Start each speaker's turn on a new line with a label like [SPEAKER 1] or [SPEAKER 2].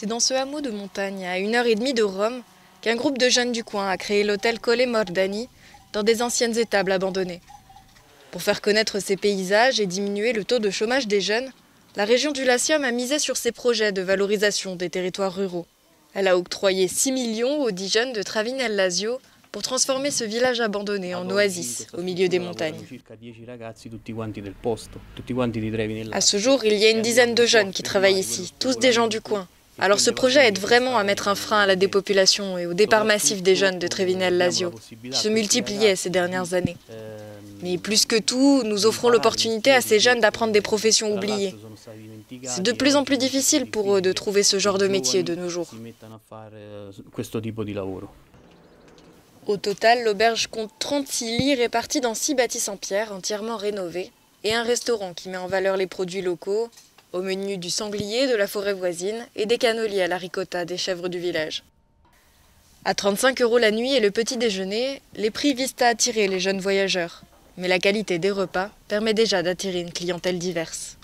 [SPEAKER 1] C'est dans ce hameau de montagne, à une heure et demie de Rome, qu'un groupe de jeunes du coin a créé l'hôtel Colle Mordani dans des anciennes étables abandonnées. Pour faire connaître ses paysages et diminuer le taux de chômage des jeunes, la région du Latium a misé sur ses projets de valorisation des territoires ruraux. Elle a octroyé 6 millions aux 10 jeunes de Travinel Lazio pour transformer ce village abandonné en oasis au milieu des montagnes. À ce jour, il y a une dizaine de jeunes qui travaillent ici, tous des gens du coin. Alors ce projet aide vraiment à mettre un frein à la dépopulation et au départ massif des jeunes de Trevinel-Lazio, qui se multipliaient ces dernières années. Mais plus que tout, nous offrons l'opportunité à ces jeunes d'apprendre des professions oubliées. C'est de plus en plus difficile pour eux de trouver ce genre de métier de nos jours. Au total, l'auberge compte 36 lits répartis dans 6 bâtisses en pierre entièrement rénovés et un restaurant qui met en valeur les produits locaux, au menu du sanglier de la forêt voisine et des cannoliers à la ricotta des chèvres du village. À 35 euros la nuit et le petit déjeuner, les prix visent à attirer les jeunes voyageurs. Mais la qualité des repas permet déjà d'attirer une clientèle diverse.